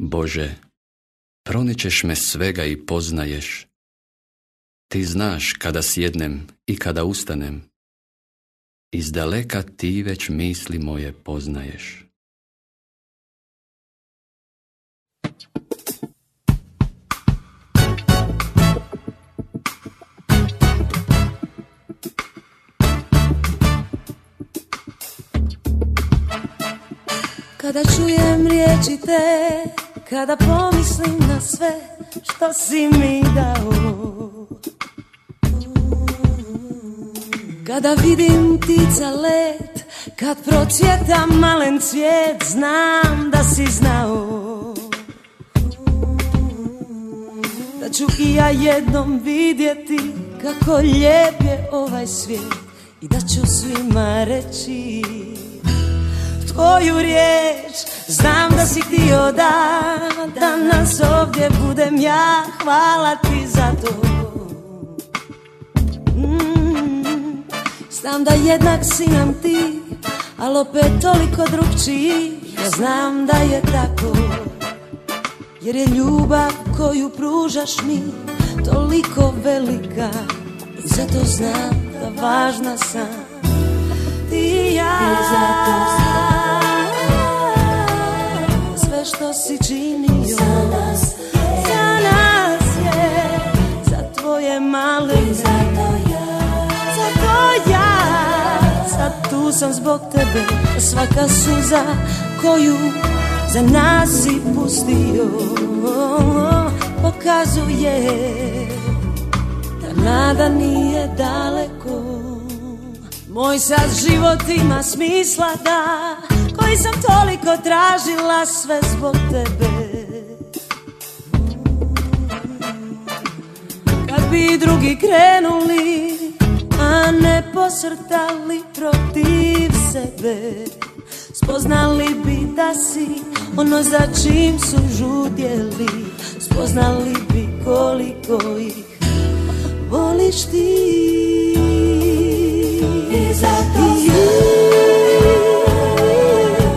Bože, proničeš me svega i poznaješ. Ti znaš kada sjednem i kada ustanem. Iz daleka ti već misli moje poznaješ. Kada čujem riječi te Kada pomislim na sve što si mi dao. Kada vidim ptica let Kad procvjeta malen cvijet Znam da si znao. Da ću i ja jednom vidjeti Kako lijep je ovaj svijet I da ću svima reći tvoju riječ Znam da si htio da Danas ovdje budem ja. Hvala ti za to. Mm, Znam da jednak si nam ti Ali opet toliko drugčiji Ja znam da je tako Jer je ljubav koju pružaš mi Toliko velika. I zato znam da važna sam Ti ja. I zato Za nas Za nas je Za tvoje male zato ja Zato ja Sad tu sam zbog tebe Svaka suza koju za nas si pustio Pokazuje Da nada nije daleko Moj sad život ima smisla da Koji sam toliko tražila sve zbog tebe bi drugi krenuli A ne posrtali protiv sebe. Spoznali bi da si ono za čim su žudjeli. Spoznali bi koliko ih voliš ti. I zato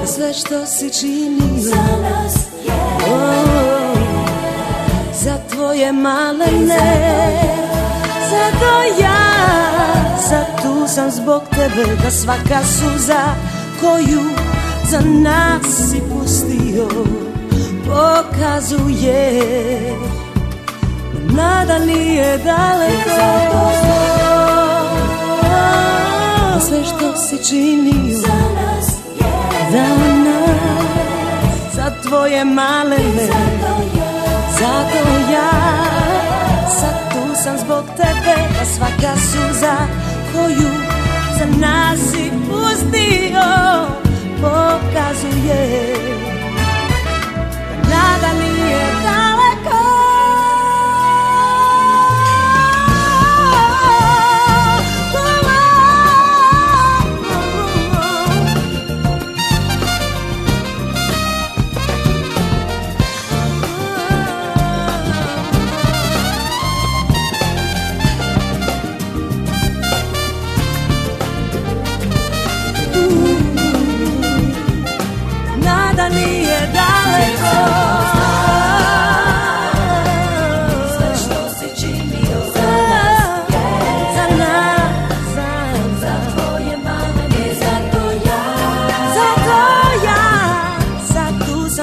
sve što si činio Za nas je. O, Za tvoje malene. Zato ja Sad tu sam zbog tebe Da svaka suza koju za nas si pustio Pokazuje. Da Nada nije daleko. Sve što si činio Za nas je. za tvoje malene, Zato sam zbog tebe, da svaka suza koju za nas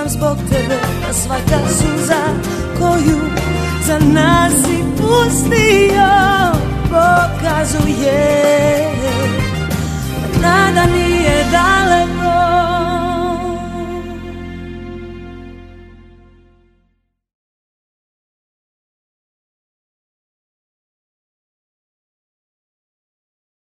sam zbog tebe A svaka suza koju za nas si pustio Pokazuje. Nada nije